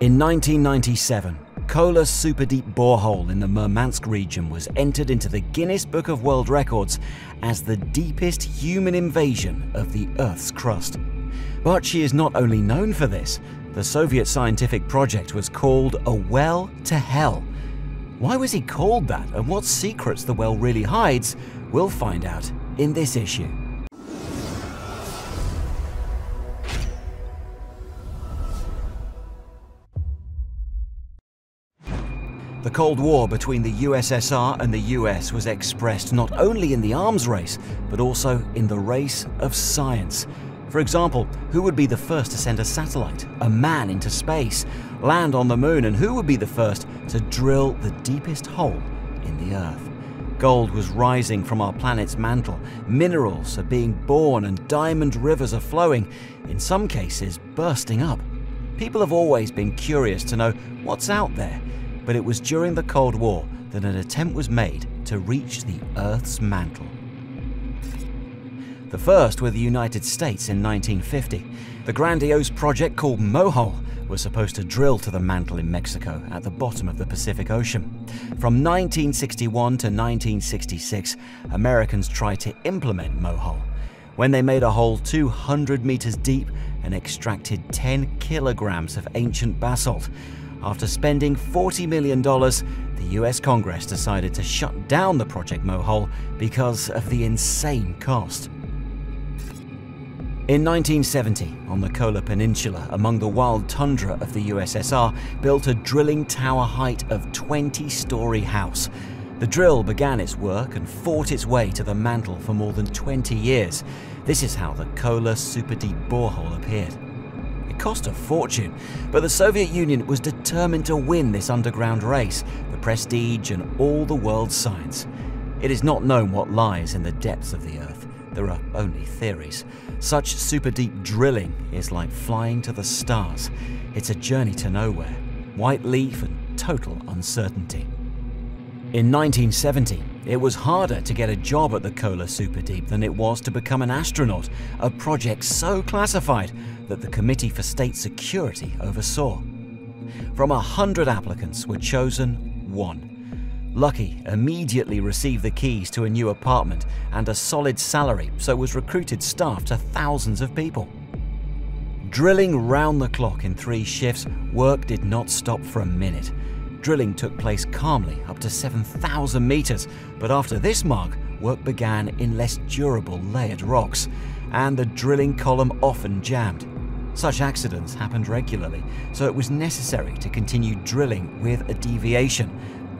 In 1997, Kola Superdeep borehole in the Murmansk region was entered into the Guinness Book of World Records as the deepest human invasion of the Earth's crust. But she is not only known for this, the Soviet scientific project was called a well to hell. Why was he called that, and what secrets the well really hides, we'll find out in this issue. The Cold War between the USSR and the US was expressed not only in the arms race, but also in the race of science. For example, who would be the first to send a satellite, a man into space, land on the moon, and who would be the first to drill the deepest hole in the Earth? Gold was rising from our planet's mantle, minerals are being born, and diamond rivers are flowing, in some cases bursting up. People have always been curious to know what's out there but it was during the Cold War that an attempt was made to reach the Earth's mantle. The first were the United States in 1950. The grandiose project called Mohole was supposed to drill to the mantle in Mexico at the bottom of the Pacific Ocean. From 1961 to 1966, Americans tried to implement Mohole when they made a hole 200 meters deep and extracted 10 kilograms of ancient basalt. After spending $40 million, the US Congress decided to shut down the Project Mohole because of the insane cost. In 1970, on the Kola Peninsula, among the wild tundra of the USSR, built a drilling tower height of 20-story house. The drill began its work and fought its way to the mantle for more than 20 years. This is how the Kola Superdeep borehole appeared cost a fortune, but the Soviet Union was determined to win this underground race, the prestige and all the world's science. It is not known what lies in the depths of the Earth. There are only theories. Such super deep drilling is like flying to the stars. It's a journey to nowhere, white leaf and total uncertainty. In 1970, it was harder to get a job at the Kola Superdeep than it was to become an astronaut, a project so classified that the Committee for State Security oversaw. From a hundred applicants were chosen one. Lucky immediately received the keys to a new apartment and a solid salary, so was recruited staff to thousands of people. Drilling round the clock in three shifts, work did not stop for a minute. Drilling took place calmly up to 7,000 metres, but after this mark, work began in less durable layered rocks, and the drilling column often jammed. Such accidents happened regularly, so it was necessary to continue drilling with a deviation.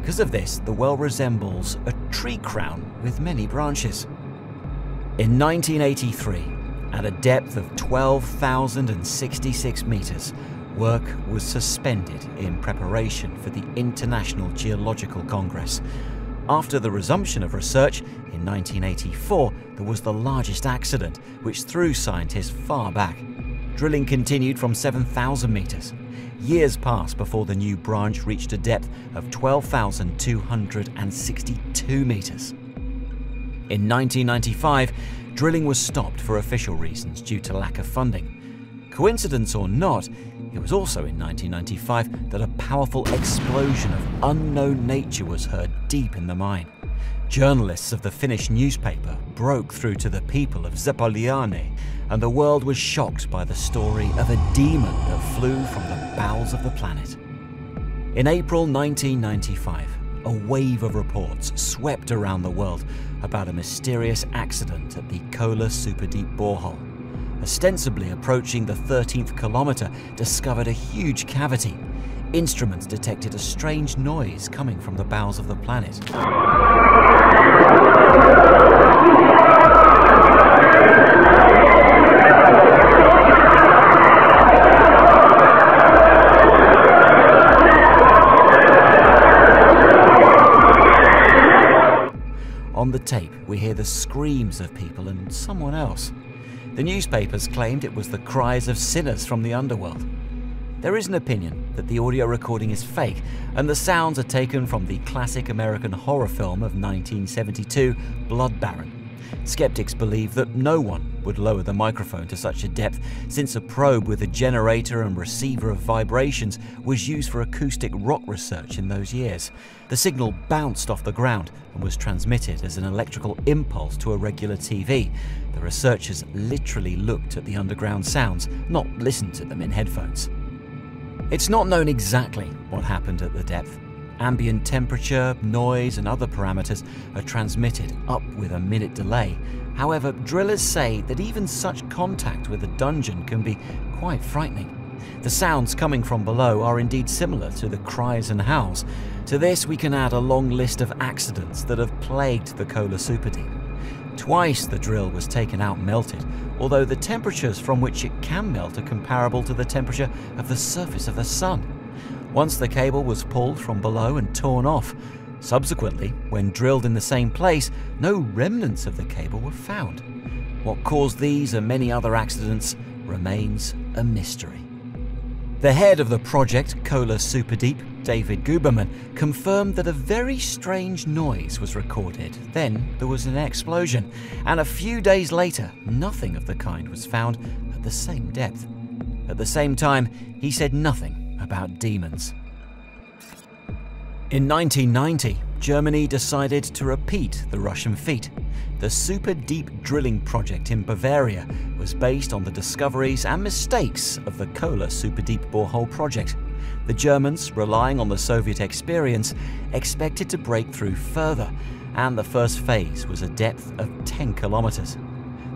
Because of this, the well resembles a tree crown with many branches. In 1983, at a depth of 12,066 metres, work was suspended in preparation for the International Geological Congress. After the resumption of research in 1984, there was the largest accident, which threw scientists far back. Drilling continued from 7,000 metres. Years passed before the new branch reached a depth of 12,262 metres. In 1995, drilling was stopped for official reasons due to lack of funding. Coincidence or not, it was also in 1995 that a powerful explosion of unknown nature was heard deep in the mine. Journalists of the Finnish newspaper broke through to the people of Zapolyane, and the world was shocked by the story of a demon that flew from the bowels of the planet. In April 1995, a wave of reports swept around the world about a mysterious accident at the Kola Superdeep borehole ostensibly approaching the 13th kilometre, discovered a huge cavity. Instruments detected a strange noise coming from the bowels of the planet. On the tape, we hear the screams of people and someone else. The newspapers claimed it was the cries of sinners from the underworld. There is an opinion that the audio recording is fake and the sounds are taken from the classic American horror film of 1972, Blood Baron. Skeptics believe that no one would lower the microphone to such a depth, since a probe with a generator and receiver of vibrations was used for acoustic rock research in those years. The signal bounced off the ground and was transmitted as an electrical impulse to a regular TV. The researchers literally looked at the underground sounds, not listened to them in headphones. It's not known exactly what happened at the depth. Ambient temperature, noise, and other parameters are transmitted up with a minute delay. However, drillers say that even such contact with the dungeon can be quite frightening. The sounds coming from below are indeed similar to the cries and howls. To this, we can add a long list of accidents that have plagued the Kola Superdeep. Twice the drill was taken out melted, although the temperatures from which it can melt are comparable to the temperature of the surface of the sun. Once the cable was pulled from below and torn off. Subsequently, when drilled in the same place, no remnants of the cable were found. What caused these and many other accidents remains a mystery. The head of the project, Kola Superdeep, David Guberman, confirmed that a very strange noise was recorded. Then there was an explosion, and a few days later, nothing of the kind was found at the same depth. At the same time, he said nothing about demons. In 1990, Germany decided to repeat the Russian feat. The super deep drilling project in Bavaria was based on the discoveries and mistakes of the Kola super deep borehole project. The Germans, relying on the Soviet experience, expected to break through further, and the first phase was a depth of 10 kilometers.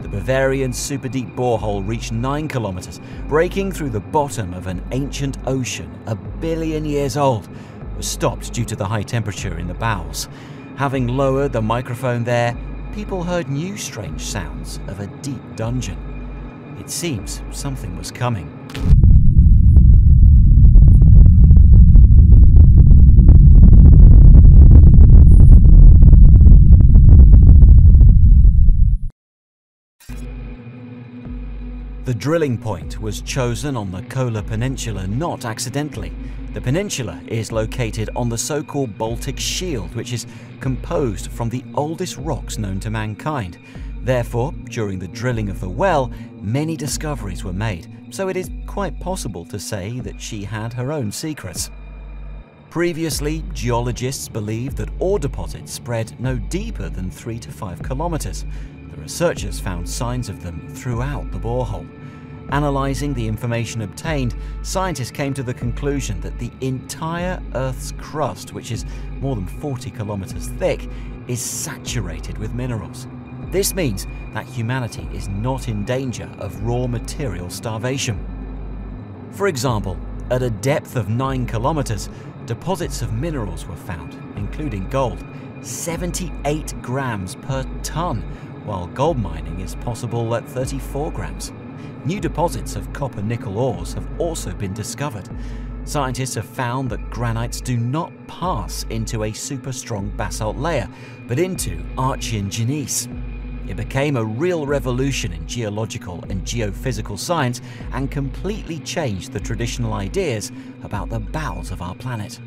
The Bavarian super deep borehole reached 9 kilometers, breaking through the bottom of an ancient ocean a billion years old was stopped due to the high temperature in the bowels. Having lowered the microphone there, people heard new strange sounds of a deep dungeon. It seems something was coming. The drilling point was chosen on the Kola Peninsula not accidentally. The peninsula is located on the so-called Baltic Shield, which is composed from the oldest rocks known to mankind. Therefore, during the drilling of the well, many discoveries were made, so it is quite possible to say that she had her own secrets. Previously, geologists believed that ore deposits spread no deeper than 3 to 5 kilometers. The researchers found signs of them throughout the borehole. Analyzing the information obtained, scientists came to the conclusion that the entire Earth's crust, which is more than 40 kilometers thick, is saturated with minerals. This means that humanity is not in danger of raw material starvation. For example, at a depth of 9 kilometers, deposits of minerals were found, including gold, 78 grams per ton, while gold mining is possible at 34 grams. New deposits of copper nickel ores have also been discovered. Scientists have found that granites do not pass into a super strong basalt layer, but into Archean gneiss. It became a real revolution in geological and geophysical science and completely changed the traditional ideas about the bowels of our planet.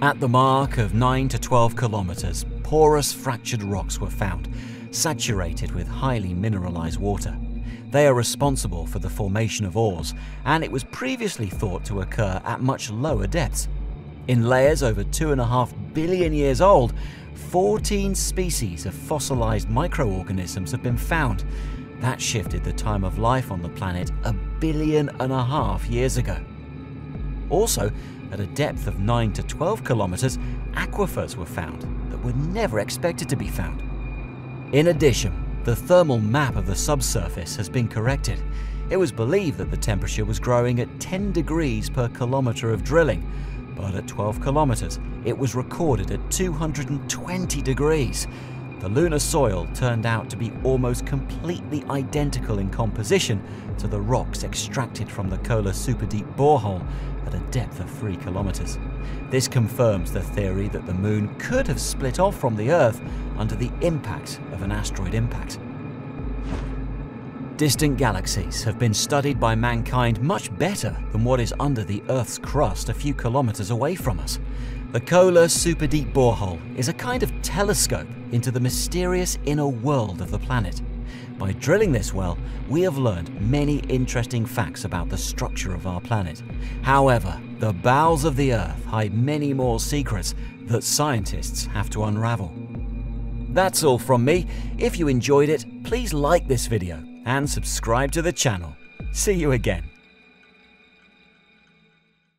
At the mark of 9 to 12 kilometers, porous fractured rocks were found, saturated with highly mineralized water. They are responsible for the formation of ores, and it was previously thought to occur at much lower depths. In layers over 2.5 billion years old, 14 species of fossilized microorganisms have been found. That shifted the time of life on the planet a billion and a half years ago. Also, at a depth of 9 to 12 kilometers, aquifers were found that were never expected to be found. In addition, the thermal map of the subsurface has been corrected. It was believed that the temperature was growing at 10 degrees per kilometre of drilling, but at 12 kilometres it was recorded at 220 degrees. The lunar soil turned out to be almost completely identical in composition to the rocks extracted from the Kola Superdeep borehole at a depth of 3 kilometres. This confirms the theory that the moon could have split off from the Earth under the impact of an asteroid impact. Distant galaxies have been studied by mankind much better than what is under the Earth's crust a few kilometers away from us. The Kola Super Deep Borehole is a kind of telescope into the mysterious inner world of the planet. By drilling this well, we have learned many interesting facts about the structure of our planet. However, the bowels of the Earth hide many more secrets that scientists have to unravel. That's all from me. If you enjoyed it, please like this video and subscribe to the channel. See you again.